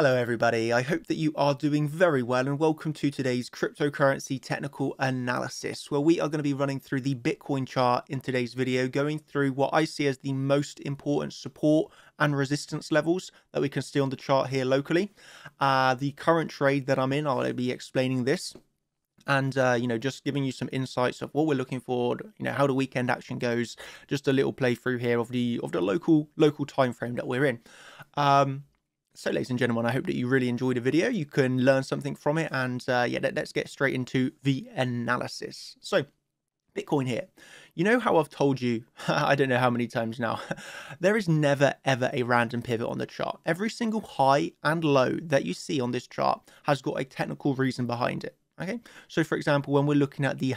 Hello everybody, I hope that you are doing very well and welcome to today's cryptocurrency technical analysis where we are going to be running through the Bitcoin chart in today's video going through what I see as the most important support and resistance levels that we can see on the chart here locally. Uh, the current trade that I'm in, I'll be explaining this and uh, you know just giving you some insights of what we're looking for you know how the weekend action goes just a little playthrough here of the of the local local time frame that we're in um so, ladies and gentlemen, I hope that you really enjoyed the video. You can learn something from it. And uh, yeah, let, us get straight into the analysis. So, Bitcoin here. You know how I've told you, I don't know how many times now, there is never ever a random pivot on the chart. Every single high and low that you see on this chart has got a technical reason behind it. Okay, so for example, when we're looking at the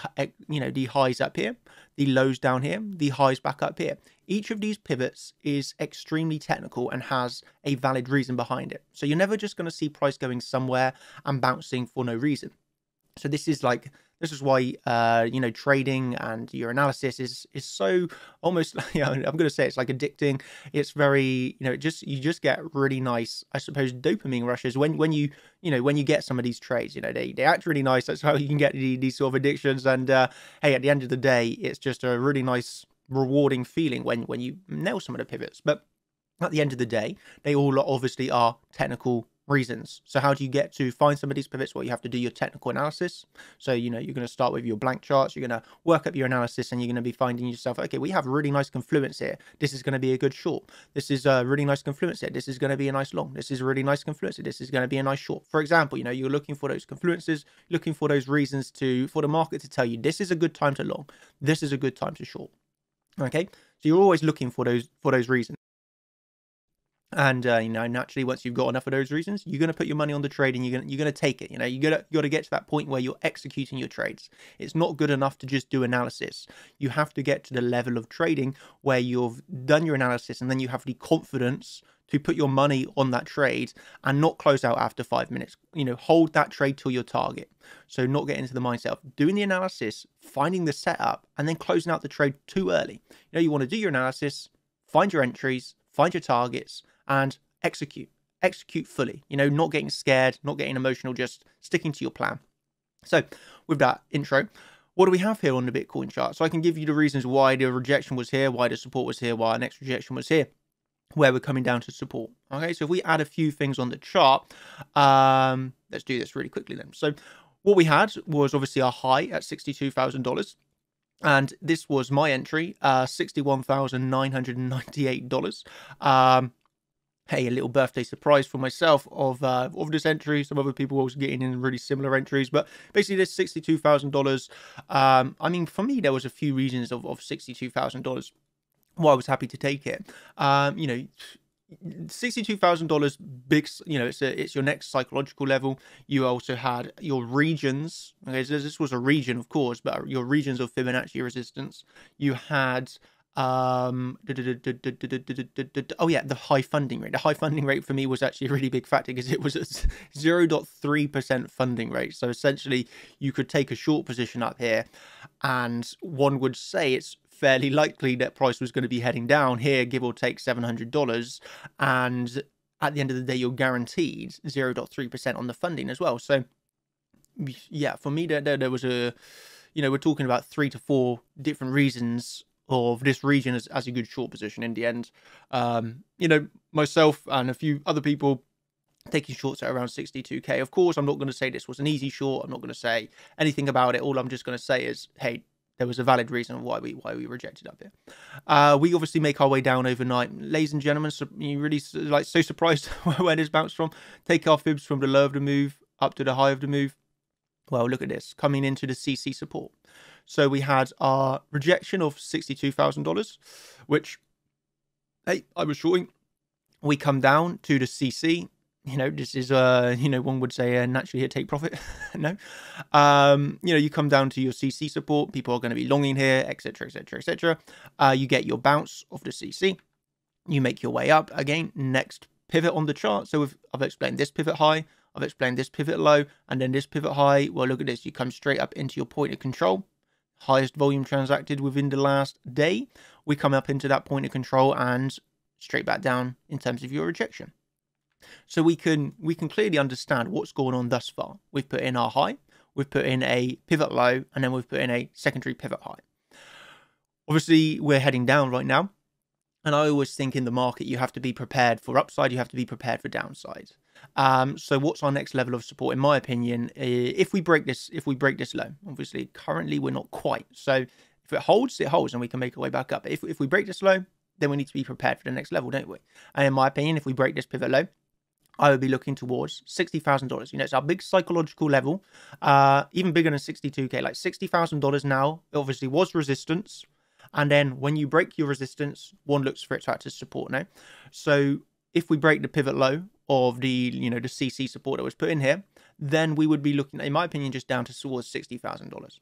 you know the highs up here, the lows down here, the highs back up here, each of these pivots is extremely technical and has a valid reason behind it. So you're never just going to see price going somewhere and bouncing for no reason. So this is like this is why uh, you know trading and your analysis is is so almost you know, I'm going to say it's like addicting. It's very you know just you just get really nice I suppose dopamine rushes when when you you know when you get some of these trades. You know they they act really nice. That's how you can get the, these sort of addictions. And uh, hey, at the end of the day, it's just a really nice rewarding feeling when when you nail some of the pivots. But at the end of the day, they all obviously are technical reasons. So how do you get to find some of these pivots? Well, you have to do your technical analysis. So, you know, you're going to start with your blank charts, you're going to work up your analysis and you're going to be finding yourself, okay, we have really nice confluence here. This is going to be a good short. This is a really nice confluence here. This is going to be a nice long. This is a really nice confluence. This is going to be a nice short. For example, you know, you're looking for those confluences, looking for those reasons to, for the market to tell you this is a good time to long. This is a good time to short. Okay. So you're always looking for those, for those reasons. And uh, you know, naturally, once you've got enough of those reasons, you're going to put your money on the trade, and you're going to, you're going to take it. You know, you got to you got to get to that point where you're executing your trades. It's not good enough to just do analysis. You have to get to the level of trading where you've done your analysis, and then you have the confidence to put your money on that trade and not close out after five minutes. You know, hold that trade till your target. So not get into the mindset of doing the analysis, finding the setup, and then closing out the trade too early. You know, you want to do your analysis, find your entries, find your targets and execute. Execute fully, you know, not getting scared, not getting emotional, just sticking to your plan. So, with that intro, what do we have here on the Bitcoin chart? So, I can give you the reasons why the rejection was here, why the support was here, why our next rejection was here, where we're coming down to support. Okay, so if we add a few things on the chart, um, let's do this really quickly then. So, what we had was obviously our high at $62,000 and this was my entry, uh, $61,998. Um, hey, a little birthday surprise for myself of uh, of this entry. Some other people also getting in really similar entries, but basically this sixty two thousand um, dollars. I mean, for me, there was a few reasons of of sixty two thousand dollars why I was happy to take it. Um, you know. Sixty-two thousand dollars, big. You know, it's a, it's your next psychological level. You also had your regions. Okay, so this was a region, of course, but your regions of Fibonacci resistance. You had um oh yeah the high funding rate the high funding rate for me was actually a really big factor because it was a 0.3% funding rate so essentially you could take a short position up here and one would say it's fairly likely that price was going to be heading down here give or take $700 and at the end of the day you're guaranteed 0.3% on the funding as well so yeah for me there, there, there was a you know we're talking about three to four different reasons of this region as, as a good short position in the end. Um, you know, myself and a few other people taking shorts at around 62k. Of course, I'm not going to say this was an easy short. I'm not going to say anything about it. All I'm just going to say is, hey, there was a valid reason why we why we rejected up here. Uh, we obviously make our way down overnight, ladies and gentlemen. So you really like so surprised where this bounced from. Take our fibs from the low of the move up to the high of the move. Well, look at this coming into the CC support. So we had our rejection of $62,000, which, hey, I was showing. We come down to the CC. You know, this is, uh, you know, one would say uh, naturally here take profit. no. Um, you know, you come down to your CC support. People are going to be longing here, etc., etc., etc. You get your bounce of the CC. You make your way up again. Next pivot on the chart. So I've explained this pivot high. I've explained this pivot low and then this pivot high. Well, look at this. You come straight up into your point of control highest volume transacted within the last day, we come up into that point of control and straight back down in terms of your rejection. So we can we can clearly understand what's going on thus far. We've put in our high, we've put in a pivot low, and then we've put in a secondary pivot high. Obviously, we're heading down right now. And I always think in the market, you have to be prepared for upside, you have to be prepared for downside. Um, so what's our next level of support? In my opinion, if we break this, if we break this low, obviously currently we're not quite. So if it holds, it holds and we can make our way back up. If, if we break this low, then we need to be prepared for the next level, don't we? And in my opinion, if we break this pivot low, I would be looking towards $60,000. You know, it's our big psychological level, uh, even bigger than 62K. Like $60,000 now, obviously was resistance. And then when you break your resistance, one looks for it to act as support now. So if we break the pivot low of the, you know, the CC support that was put in here, then we would be looking, in my opinion, just down to towards $60,000.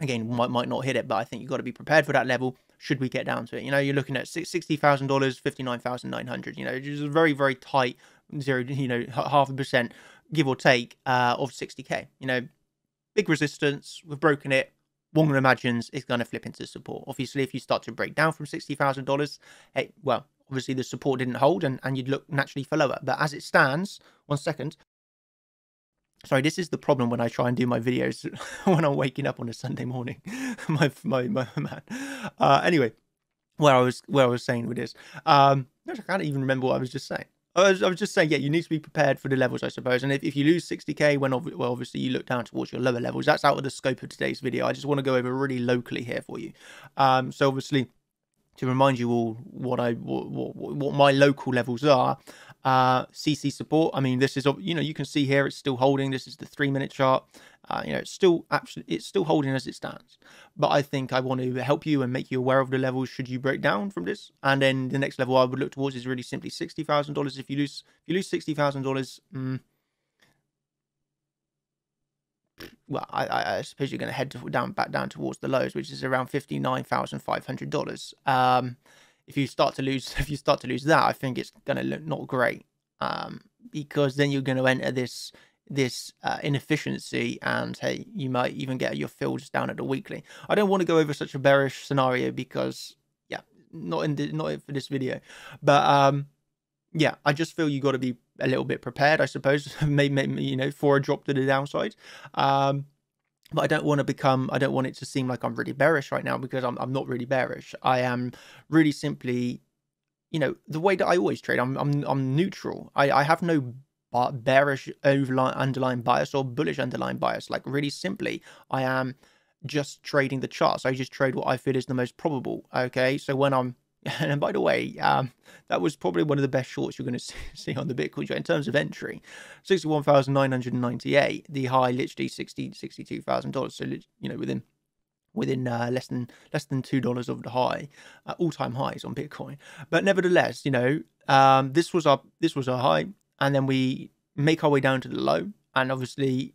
Again, might, might not hit it, but I think you've got to be prepared for that level should we get down to it. You know, you're looking at $60,000, 59,900, you know, which is a very, very tight zero, you know, half a percent, give or take, uh, of 60k. You know, big resistance. We've broken it. One imagines it's going to flip into support. Obviously, if you start to break down from $60,000, hey, well, obviously the support didn't hold and, and you'd look naturally for lower. But as it stands, one second. Sorry, this is the problem when I try and do my videos when I'm waking up on a Sunday morning. my, my, my man. Uh, anyway, where I was, where I was saying with this, um, I can't even remember what I was just saying. I was, I was just saying, yeah, you need to be prepared for the levels, I suppose. And if, if you lose 60k, when ov well, obviously you look down towards your lower levels, that's out of the scope of today's video. I just want to go over really locally here for you. Um, so obviously, to remind you all what I what, what, my local levels are, uh, CC support. I mean, this is you know you can see here it's still holding. This is the three minute chart. Uh, you know, it's still absolutely it's still holding as it stands. But I think I want to help you and make you aware of the levels should you break down from this. And then the next level I would look towards is really simply sixty thousand dollars. If you lose if you lose sixty thousand mm, dollars, well, I, I, suppose you're going to head down back down towards the lows, which is around fifty nine thousand five hundred dollars. Um, if you start to lose, if you start to lose that, I think it's going to look not great. Um, because then you're going to enter this this uh, inefficiency and hey you might even get your fills down at the weekly i don't want to go over such a bearish scenario because yeah not in the, not for this video but um yeah i just feel you got to be a little bit prepared i suppose maybe, you know for a drop to the downside um but I don't want to become, I don't want it to seem like I'm really bearish right now because I'm, I'm not really bearish. I am really simply, you know, the way that I always trade, I'm, I'm, I'm neutral. I, I have no bearish underlying bias or bullish underlying bias. Like really simply, I am just trading the charts. I just trade what I feel is the most probable. Okay, so when I'm and by the way, um, that was probably one of the best shorts you're going to see on the Bitcoin chart in terms of entry. 61,998, the high literally 60, $62,000. So, you know, within within uh, less than less than two dollars of the high, uh, all time highs on Bitcoin. But nevertheless, you know, um, this was our this was our high and then we make our way down to the low. And obviously,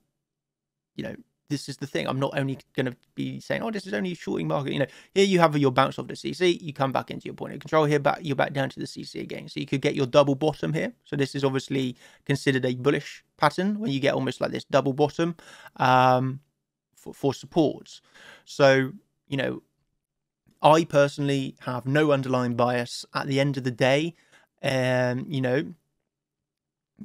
you know, this is the thing. I'm not only going to be saying, oh, this is only shorting market. You know, here you have your bounce off the CC. You come back into your point of control here, back you're back down to the CC again. So you could get your double bottom here. So this is obviously considered a bullish pattern when you get almost like this double bottom um, for, for supports. So, you know, I personally have no underlying bias at the end of the day. Um, you know,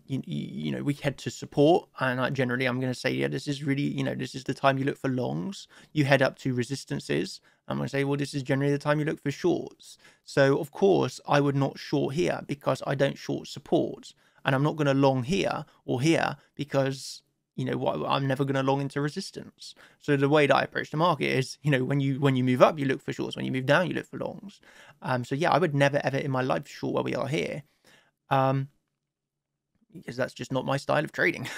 you, you know we head to support. And I generally i'm going to say yeah this is really you know this is the time you look for longs. You head up to resistances. I'm going to say well this is generally the time you look for shorts. So of course i would not short here because i don't short support. And i'm not going to long here or here because you know what i'm never going to long into resistance. So the way that i approach the market is you know when you when you move up you look for shorts. When you move down you look for longs. Um so yeah i would never ever in my life short where we are here. Um because that's just not my style of trading.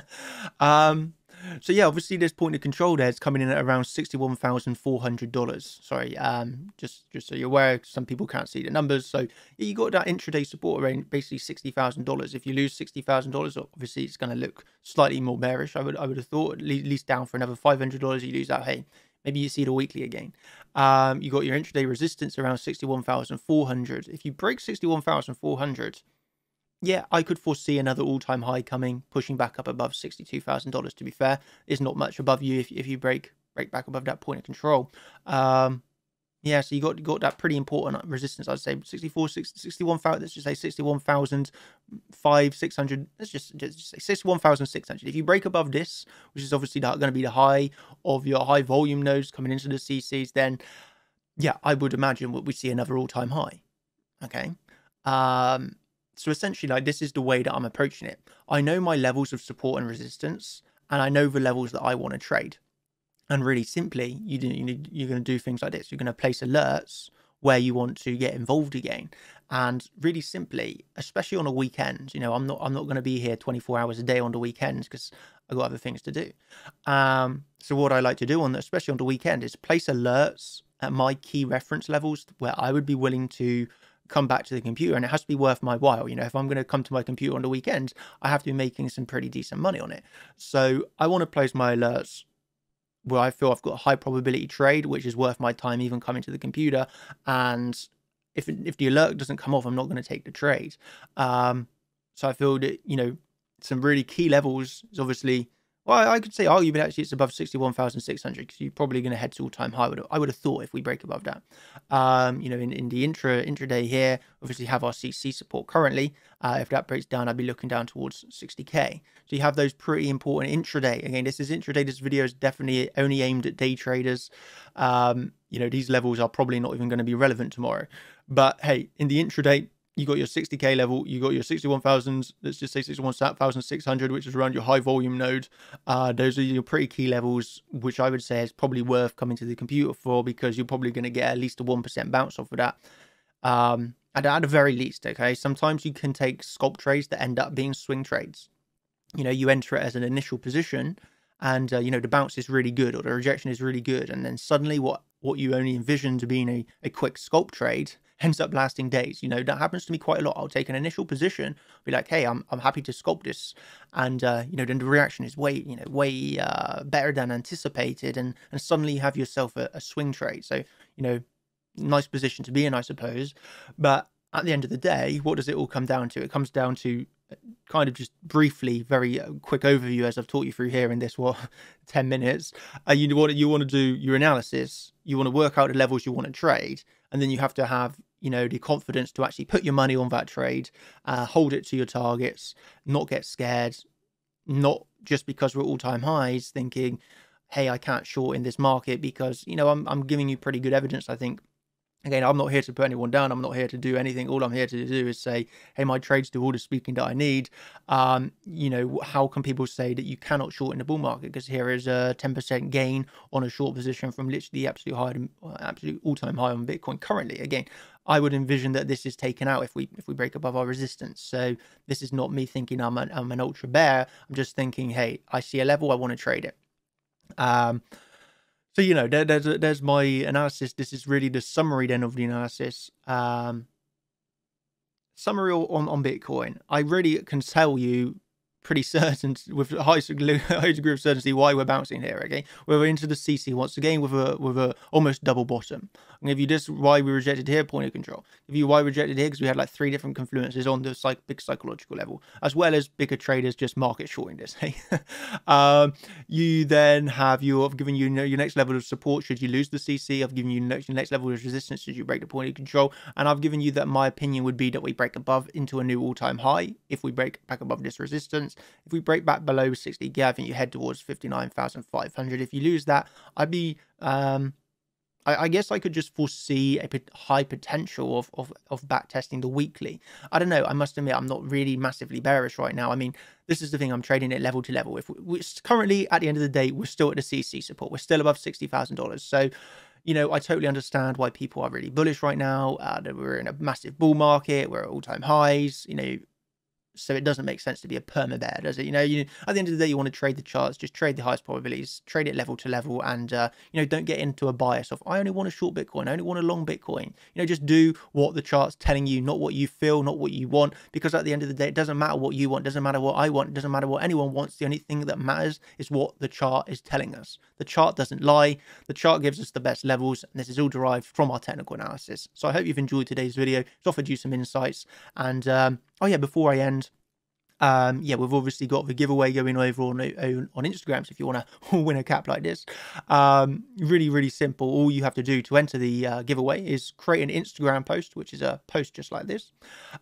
um, so yeah, obviously this point of control there is coming in at around sixty-one thousand four hundred dollars. Sorry, um, just just so you're aware, some people can't see the numbers. So you got that intraday support around basically sixty thousand dollars. If you lose sixty thousand dollars, obviously it's going to look slightly more bearish. I would I would have thought at least down for another five hundred dollars. You lose that, hey, maybe you see the weekly again. Um, you got your intraday resistance around sixty-one thousand four hundred. If you break sixty-one thousand four hundred yeah, I could foresee another all-time high coming, pushing back up above sixty-two thousand dollars. To be fair, is not much above you if if you break break back above that point of control. Um, Yeah, so you got got that pretty important resistance. I'd say 64, 61,000. Let's just say 61,000, 5, 600. Let's just, just say 61,600. If you break above this, which is obviously not going to be the high of your high volume nodes coming into the CCs, then yeah, I would imagine we see another all time high. Okay. Um, so essentially, like this is the way that I'm approaching it. I know my levels of support and resistance, and I know the levels that I want to trade. And really simply, you do, you're going to do things like this. You're going to place alerts where you want to get involved again. And really simply, especially on a weekend, you know, I'm not I'm not going to be here 24 hours a day on the weekends because I've got other things to do. Um, so what I like to do on, especially on the weekend, is place alerts at my key reference levels where I would be willing to come back to the computer and it has to be worth my while. You know, if I'm going to come to my computer on the weekend, I have to be making some pretty decent money on it. So I want to place my alerts where I feel I've got a high probability trade, which is worth my time even coming to the computer. And if if the alert doesn't come off, I'm not going to take the trade. Um, so I feel that you know some really key levels is obviously well, I could say arguably actually it's above 61,600 because you're probably going to head to all-time high. I would, have, I would have thought if we break above that. Um, you know, in, in the intra intraday here, obviously have our CC support currently. Uh, if that breaks down, I'd be looking down towards 60k. So you have those pretty important intraday. Again, this is intraday. This video is definitely only aimed at day traders. Um, you know, these levels are probably not even going to be relevant tomorrow. But hey, in the intraday, you got your 60k level, you got your 61,000, let's just say 61,600, which is around your high volume node. Uh, those are your pretty key levels, which I would say is probably worth coming to the computer for because you're probably going to get at least a 1% bounce off of that. Um, and at the very least, okay, sometimes you can take scalp trades that end up being swing trades. You know, you enter it as an initial position and, uh, you know, the bounce is really good or the rejection is really good. And then suddenly what, what you only envisioned being a, a quick scalp trade ends up lasting days. You know, that happens to me quite a lot. I'll take an initial position, be like, hey, I'm, I'm happy to scalp this. And, uh, you know, then the reaction is way, you know, way uh, better than anticipated. And, and suddenly you have yourself a, a swing trade. So, you know, nice position to be in, I suppose. But at the end of the day, what does it all come down to? It comes down to kind of just briefly, very uh, quick overview as I've taught you through here in this what ten minutes. Uh, you want you want to do your analysis. You want to work out the levels you want to trade, and then you have to have you know the confidence to actually put your money on that trade uh, hold it to your targets not get scared not just because we're all-time highs thinking hey i can't short in this market because you know i'm, I'm giving you pretty good evidence i think Again, I'm not here to put anyone down. I'm not here to do anything. All I'm here to do is say, hey, my trades do all the speaking that I need. Um, you know, how can people say that you cannot short in the bull market? Because here is a 10% gain on a short position from literally absolute high, absolute all-time high on Bitcoin currently. Again, I would envision that this is taken out if we if we break above our resistance. So this is not me thinking I'm an, I'm an ultra bear. I'm just thinking, hey, I see a level, I want to trade it. Um, so you know, there, there's there's my analysis. This is really the summary then of the analysis. Um, summary on on Bitcoin. I really can tell you pretty certain with a high, high degree of certainty why we're bouncing here. Okay, we're into the CC once again with a with a almost double bottom. I'm gonna give you this why we rejected here point of control. Give you why we rejected here because we had like three different confluences on the psych, big psychological level, as well as bigger traders just market shorting this. Hey, um, you then have you. I've given you your next level of support should you lose the CC. I've given you next, your next level of resistance should you break the point of control, and I've given you that my opinion would be that we break above into a new all time high if we break back above this resistance if we break back below 60k, I think you head towards 59,500. If you lose that, I'd be, um, I, I, guess I could just foresee a high potential of, of, of back testing the weekly. I don't know. I must admit, I'm not really massively bearish right now. I mean, this is the thing. I'm trading it level to level. If we, we're currently at the end of the day, we're still at the CC support. We're still above $60,000. So, you know, I totally understand why people are really bullish right now. Uh, we're in a massive bull market. We're at all time highs. You know, so it doesn't make sense to be a perma bear, does it? You know, you at the end of the day, you want to trade the charts, just trade the highest probabilities, trade it level to level, and uh, you know, don't get into a bias of I only want a short Bitcoin, I only want a long Bitcoin. You know, just do what the chart's telling you, not what you feel, not what you want, because at the end of the day, it doesn't matter what you want, doesn't matter what I want, doesn't matter what anyone wants. The only thing that matters is what the chart is telling us. The chart doesn't lie. The chart gives us the best levels, and this is all derived from our technical analysis. So I hope you've enjoyed today's video. It's offered you some insights, and um, oh yeah, before I end um, yeah, we've obviously got the giveaway going over on, on, on Instagram. So if you want to win a cap like this, um, really, really simple. All you have to do to enter the uh, giveaway is create an Instagram post, which is a post just like this,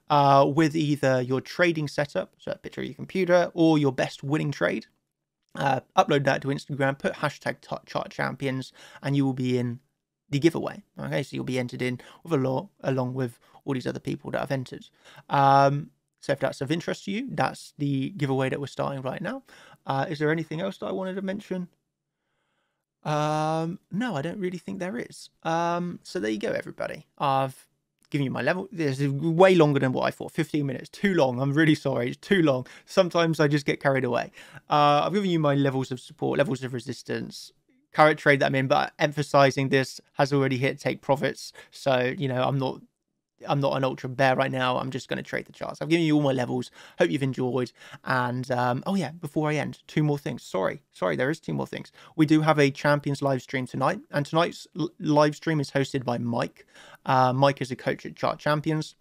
uh, with either your trading setup, so a picture of your computer, or your best winning trade. Uh, upload that to Instagram, put hashtag chart champions, and you will be in the giveaway. Okay, so you'll be entered in with a lot along with all these other people that have entered. Um, so if that's of interest to you, that's the giveaway that we're starting right now. Uh, is there anything else that I wanted to mention? Um, no, I don't really think there is. Um, so there you go, everybody. I've given you my level. This is way longer than what I thought. 15 minutes, too long. I'm really sorry. It's too long. Sometimes I just get carried away. Uh, I've given you my levels of support, levels of resistance, current trade that I'm in, but emphasizing this has already hit take profits. So, you know, I'm not I'm not an ultra bear right now. I'm just going to trade the charts. I've given you all my levels. Hope you've enjoyed. And um, oh yeah, before I end, two more things. Sorry, sorry, there is two more things. We do have a champions live stream tonight, and tonight's live stream is hosted by Mike. Uh, Mike is a coach at Chart Champions.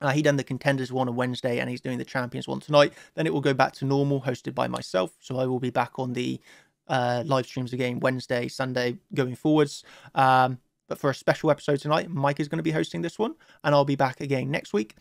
Uh, he done the contenders one on Wednesday, and he's doing the champions one tonight. Then it will go back to normal, hosted by myself. So I will be back on the uh, live streams again Wednesday, Sunday going forwards. Um, but for a special episode tonight, Mike is going to be hosting this one, and I'll be back again next week.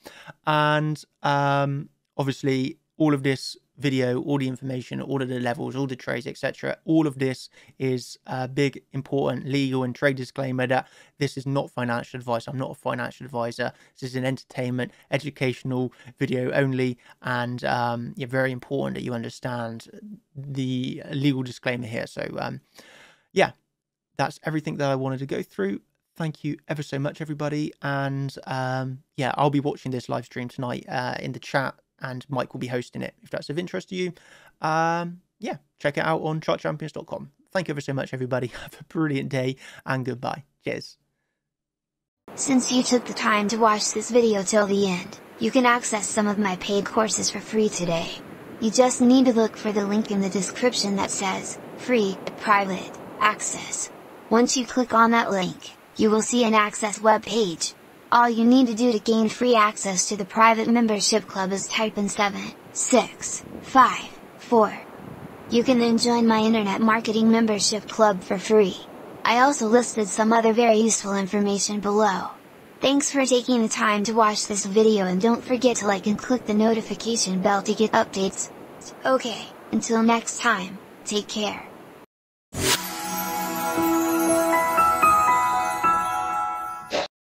And um, obviously, all of this video, all the information, all of the levels, all the trades, etc. All of this is a big, important legal and trade disclaimer that this is not financial advice. I'm not a financial advisor. This is an entertainment, educational video only, and um, yeah, very important that you understand the legal disclaimer here. So, um, yeah, that's everything that I wanted to go through. Thank you ever so much, everybody. And um, yeah, I'll be watching this live stream tonight uh, in the chat, and Mike will be hosting it if that's of interest to you. Um, yeah, check it out on chartchampions.com. Thank you ever so much, everybody. Have a brilliant day and goodbye. Cheers. Since you took the time to watch this video till the end, you can access some of my paid courses for free today. You just need to look for the link in the description that says, free, private, access. Once you click on that link, you will see an access web page. All you need to do to gain free access to the private membership club is type in 7, 6, 5, 4. You can then join my internet marketing membership club for free. I also listed some other very useful information below. Thanks for taking the time to watch this video and don't forget to like and click the notification bell to get updates. Okay, until next time, take care.